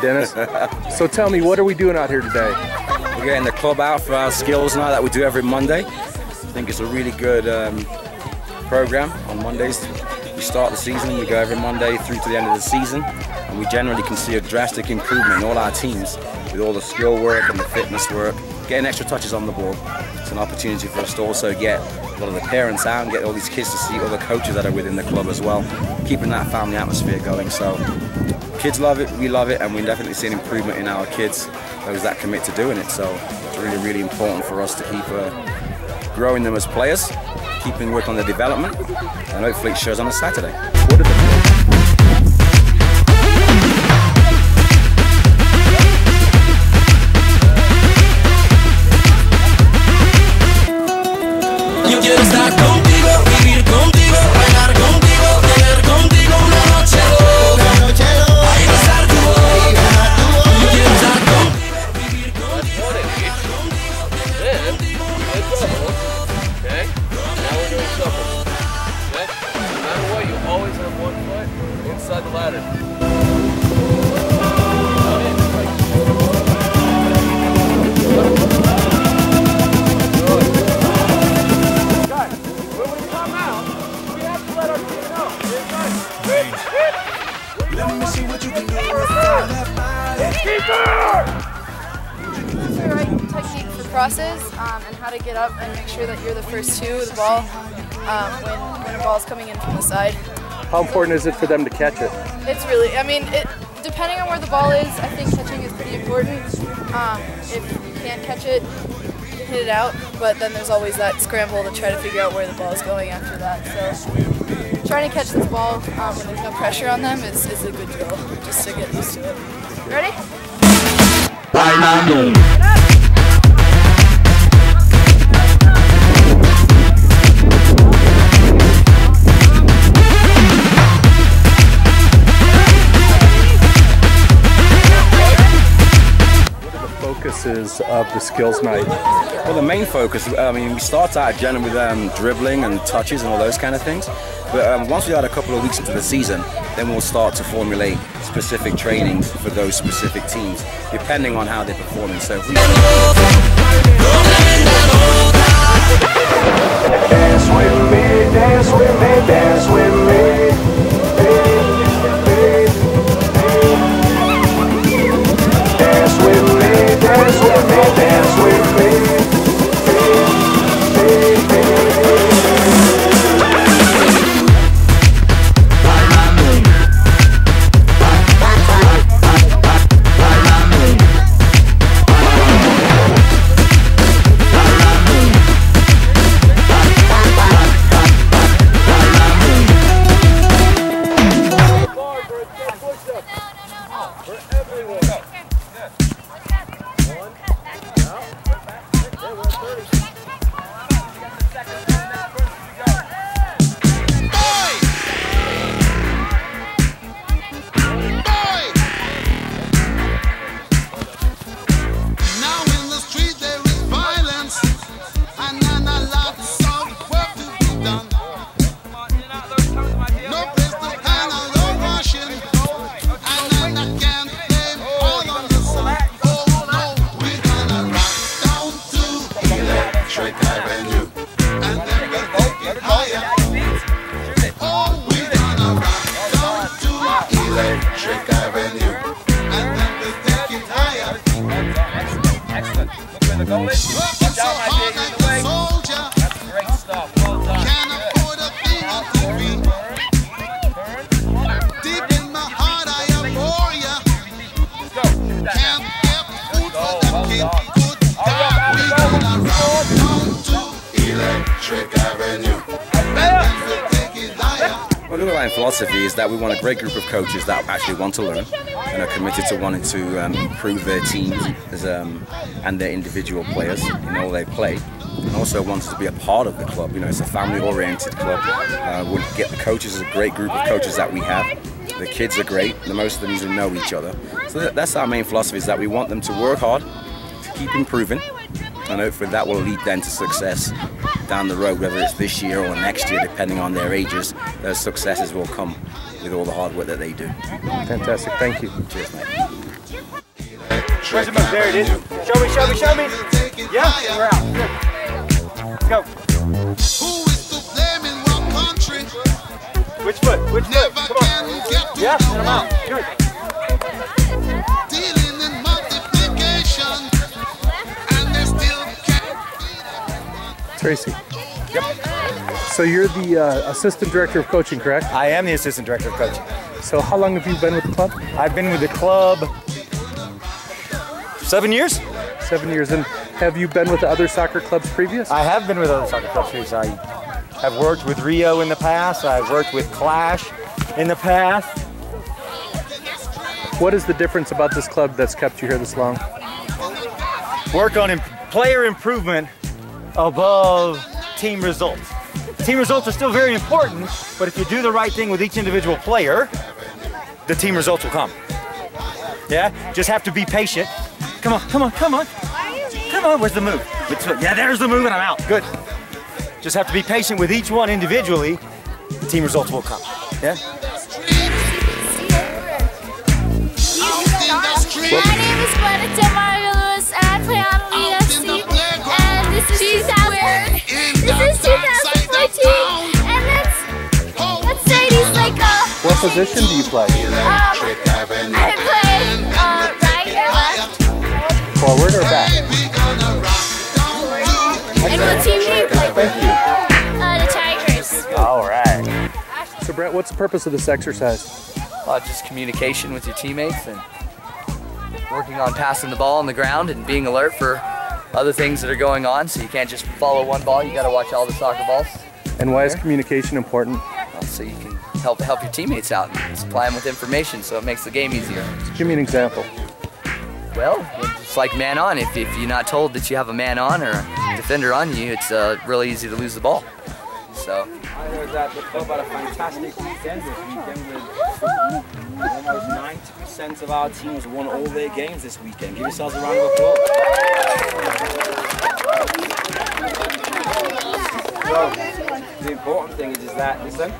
Dennis. so tell me, what are we doing out here today? We're getting the club out for our skills night that we do every Monday. I think it's a really good um, program on Mondays. We start the season, we go every Monday through to the end of the season, and we generally can see a drastic improvement in all our teams with all the skill work and the fitness work, getting extra touches on the ball. It's an opportunity for us to also get a lot of the parents out and get all these kids to see other coaches that are within the club as well, keeping that family atmosphere going. So kids love it, we love it, and we definitely see an improvement in our kids, those that commit to doing it. So it's really, really important for us to keep uh, growing them as players, keeping work on their development, and hopefully it shows on a Saturday. The right technique for crosses um, and how to get up and make sure that you're the first two with the ball um, when, when a ball's coming in from the side. How important is it for them to catch it? It's really, I mean, it, depending on where the ball is, I think catching is pretty important. Um, if you can't catch it, hit it out, but then there's always that scramble to try to figure out where the ball is going after that. So trying to catch this ball um, when there's no pressure on them is, is a good drill, just to get used to it. Ready? Why not? Focuses of the skills night. Well, the main focus, I mean, we start out generally with um, dribbling and touches and all those kind of things. But um, once we had a couple of weeks into the season, then we'll start to formulate specific trainings for those specific teams, depending on how they're performing. So philosophy is that we want a great group of coaches that actually want to learn and are committed to wanting to um, improve their teams as, um, and their individual players in all they play. And also wants to be a part of the club. You know, it's a family-oriented club. Uh, we get the coaches a great group of coaches that we have. The kids are great. The most of them even know each other. So that's our main philosophy: is that we want them to work hard, to keep improving, and hopefully that will lead them to success down the road, whether it's this year or next year, depending on their ages. Those successes will come with all the hard work that they do. Fantastic. Thank you. Cheers, mate. Where's the move? There it is. Show me, show me, show me. Yeah, we're out. Good. Let's go. Who is to blame in what country? Which foot? Which foot? Come on. Yeah, and I'm out. Good. Tracy. So you're the uh, assistant director of coaching, correct? I am the assistant director of coaching. So how long have you been with the club? I've been with the club seven years. Seven years. And have you been with the other soccer clubs previous? I have been with other soccer clubs. So I have worked with Rio in the past. I've worked with Clash in the past. What is the difference about this club that's kept you here this long? Work on imp- player improvement above team results. Team results are still very important, but if you do the right thing with each individual player, the team results will come. Yeah, just have to be patient. Come on, come on, come on. Come on, where's the move? Yeah, there's the move and I'm out. Good. Just have to be patient with each one individually. The team results will come. Yeah? My name is Mario Lewis and I play this is 2000. This is dark side of 2014. And let's let's say he's like a What position do you play? um I play uh right or left. Forward or back? we gonna rock down And what team do you play for? Thank you. Uh the Tigers. All right. So Brett, what's the purpose of this exercise? Uh, just communication with your teammates and working on passing the ball on the ground and being alert for other things that are going on. So you can't just follow one ball. You got to watch all the soccer balls. And why is communication important? uh, So you can help help your teammates out and supply them with information so it makes the game easier. Give me an example. Well, it's like man on. If, if you're not told that you have a man on or a defender on you, it's uh, really easy to lose the ball. So I heard that the club had a fantastic weekend this weekend with almost 90% of our teams won all their games this weekend. Give yourselves a round of applause. So, the important thing is, is that, listen,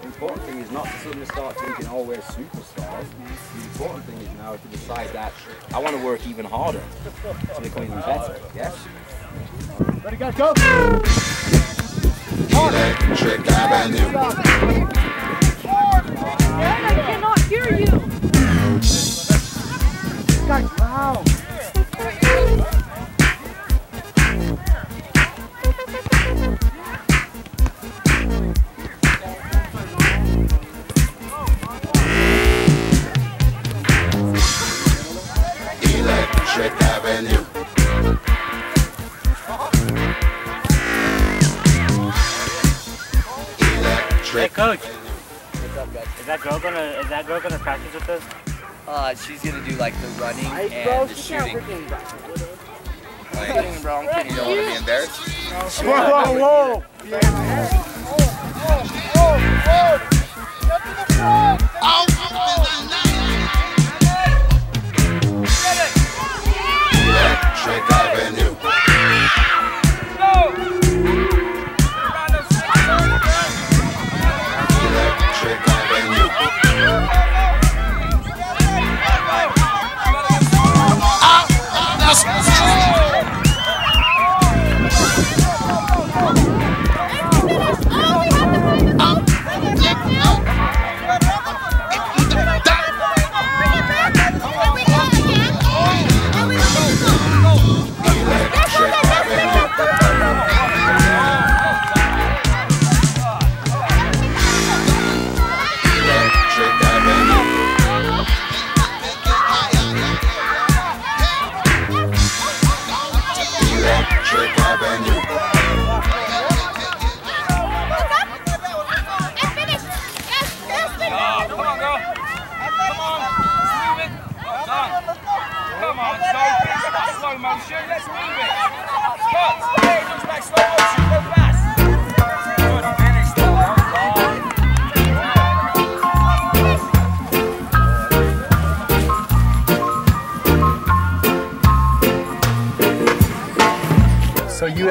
the important thing is not to suddenly start thinking, oh, we're superstars. The important thing is now to decide that I want to work even harder to become even better, yes? Ready, guys, go. Electric Avenue. I cannot hear you. Electric that girl gonna is that girl gonna practice with us? uh, she's gonna do like the running and the shooting. Like, you don't want to be embarrassed. Whoa, whoa, whoa. Out in the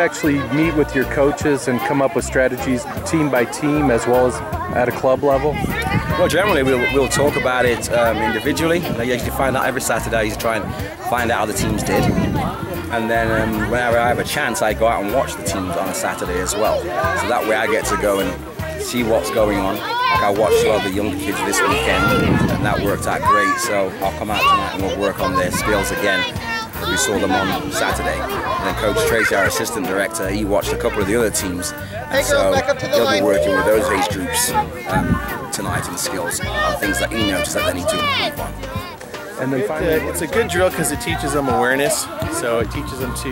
actually meet with your coaches and come up with strategies team by team as well as at a club level? Well, generally we'll, we'll talk about it um, individually. I usually find out every Saturday to try and find out how the teams did. And then um, whenever I have a chance, I go out and watch the teams on a Saturday as well. So that way I get to go and see what's going on. Like I watched a lot of the younger kids this weekend, and that worked out great. So I'll come out tonight and we'll work on their skills again. We saw them on Saturday. And then Coach Tracy, our assistant director, he watched a couple of the other teams. And so he'll be working with those age groups um, tonight in skills on things that he noticed that they need to improve on. And then It's finally, a, it's a good drill because it teaches them awareness. So it teaches them to,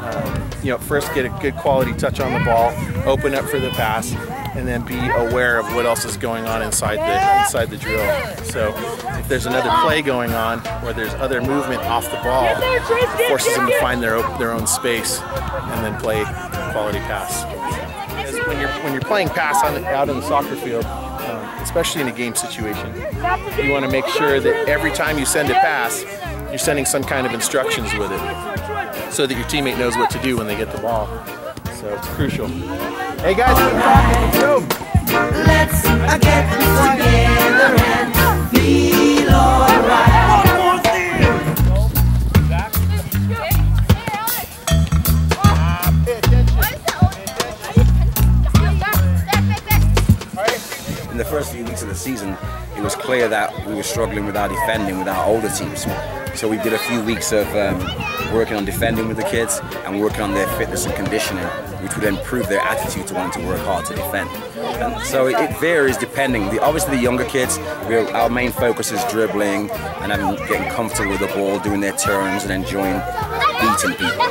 um, you know, first get a good quality touch on the ball, open up for the pass, and then be aware of what else is going on inside the inside the drill. So if there's another play going on or there's other movement off the ball, it forces them to find their their own space and then play quality pass. Because when you're when you're playing pass on out in the soccer field, um, especially in a game situation, you want to make sure that every time you send a pass, you're sending some kind of instructions with it, so that your teammate knows what to do when they get the ball. So it's crucial. Hey guys, good talking. Go. Let's get together and feel alright. One more thing. in the first few weeks of the season, it was clear that we were struggling with our defending with our older teams. So we did a few weeks of um, working on defending with the kids and working on their fitness and conditioning, which would improve their attitude to wanting to work hard to defend. And so it, varies depending. The, obviously, the younger kids, our main focus is dribbling and having, getting comfortable with the ball, doing their turns, and enjoying beating people.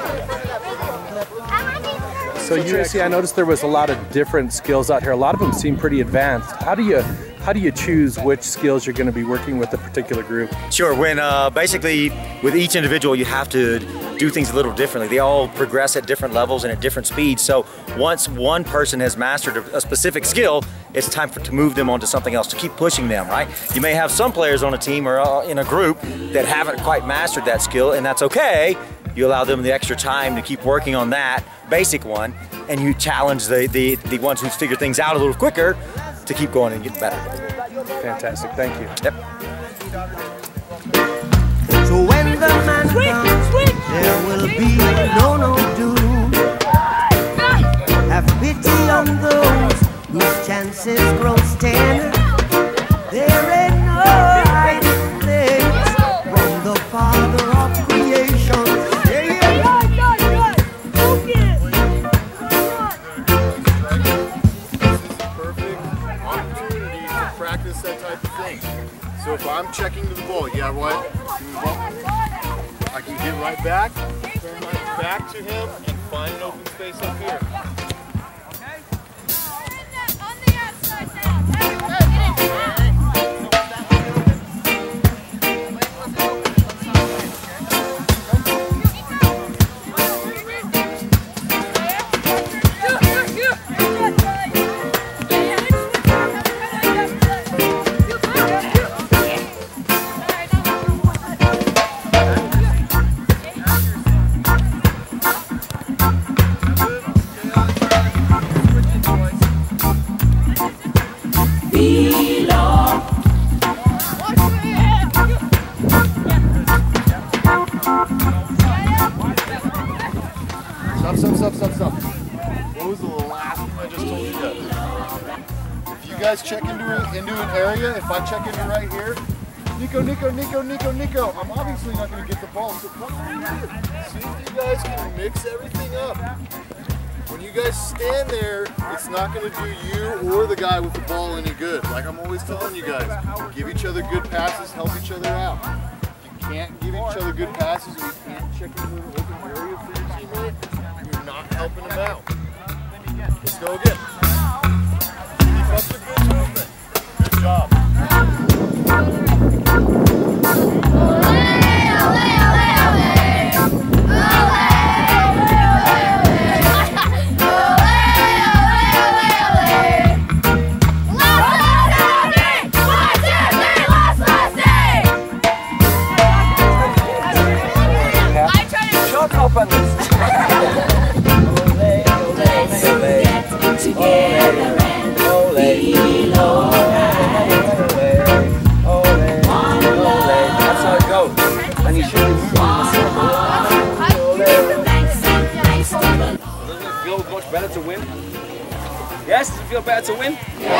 so USC, I noticed there was a lot of different skills out here. A lot of them seem pretty advanced. How do you how do you choose which skills you're going to be working with a particular group? Sure. When uh, basically with each individual, you have to do things a little differently. They all progress at different levels and at different speeds. So once one person has mastered a, specific skill, it's time for, to move them on to something else to keep pushing them. Right? You may have some players on a team or uh, in a group that haven't quite mastered that skill, and that's okay. You allow them the extra time to keep working on that basic one, and you challenge the, the, the ones who figure things out a little quicker to keep going and get better. Fantastic. Thank you. Yep. So when the man comes, there will be no no doom. Have pity on those whose chances grow tender. Guys? Check into, a, into an area, if I check into right here, Nico, Nico, Nico, Nico, Nico, I'm obviously not going to get the ball, so come over here. See if you guys can mix everything up. When you guys stand there, it's not going to do you or the guy with the ball any good. Like I'm always telling you guys, give each other good passes, help each other out. If you can't give each other good passes you can't check into an open area for your teammate, you're not helping them out. Let's go again. Does a win?